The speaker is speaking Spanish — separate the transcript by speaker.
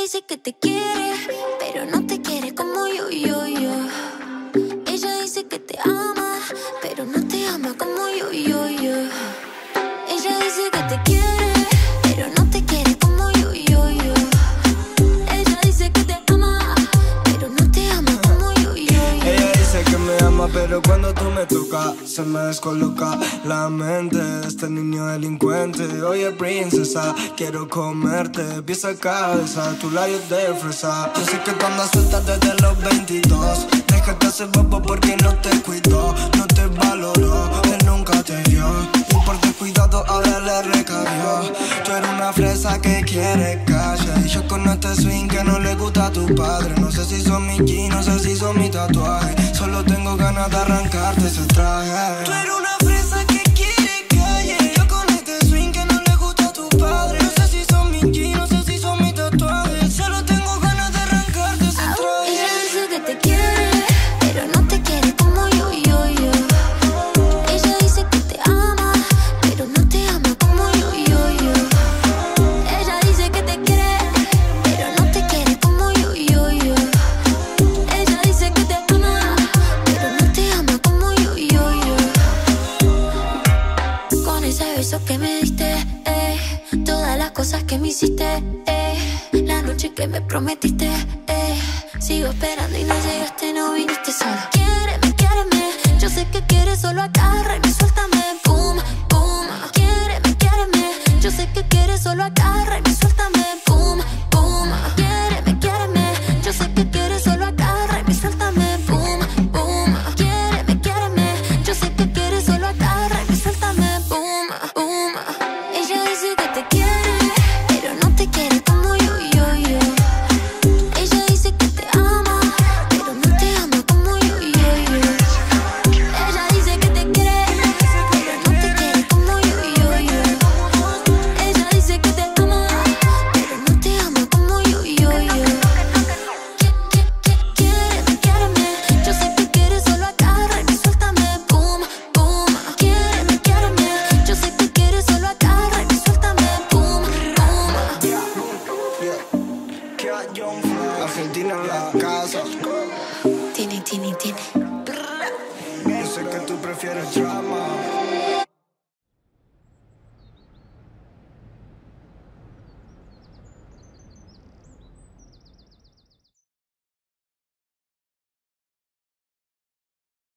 Speaker 1: dice que te quiere, pero pero
Speaker 2: cuando tú me tocas, se me descoloca la mente este niño delincuente. Oye, princesa, quiero comerte, pieza cabeza, tu labios de fresa. Yo sé que tú andas suelta desde los 22. Déjate hacer bobo porque no te cuidó, no te valoró, él nunca te vio. Y por descuidado ahora le recabió. Tú eres una fresa que quiere calle. Y yo con este swing que no le gusta a tu padre. No sé si son mi jeans, no sé si son mi tatuaje. Ganas de arrancarte ese traje.
Speaker 1: Cosas que me hiciste, eh, la noche que me prometiste, eh, sigo esperando y no llegaste, no viniste sola. Quiéreme, quiéreme, yo sé que quieres, solo agárrame, suéltame, boom, Tini, tini.
Speaker 2: Yo sé que tú prefieres drama.